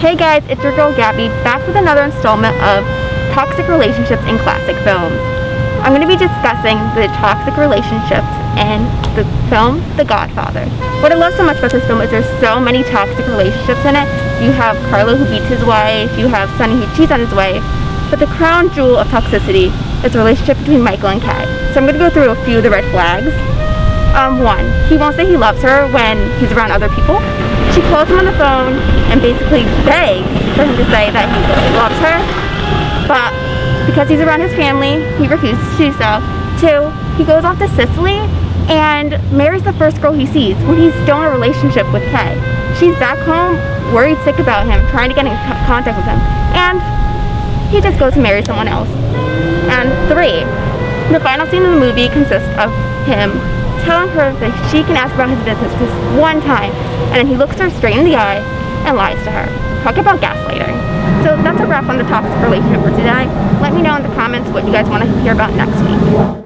Hey guys, it's your girl Gabby back with another installment of Toxic Relationships in Classic Films. I'm going to be discussing the toxic relationships in the film The Godfather. What I love so much about this film is there's so many toxic relationships in it. You have Carlo who beats his wife, you have Sonny who cheats on his wife, but the crown jewel of toxicity is the relationship between Michael and Kay. So I'm going to go through a few of the red flags. Um, one, he won't say he loves her when he's around other people. She calls him on the phone and basically begs for him to say that he loves her, but because he's around his family, he refuses to do so. Two, he goes off to Sicily and marries the first girl he sees when he's still in a relationship with Kay. She's back home, worried sick about him, trying to get in contact with him, and he just goes to marry someone else. And three, the final scene of the movie consists of him telling her that she can ask about his business just one time, and then he looks her straight in the eyes and lies to her. Talk about gaslighting. So that's a wrap on the toxic relationship for today. Let me know in the comments what you guys want to hear about next week.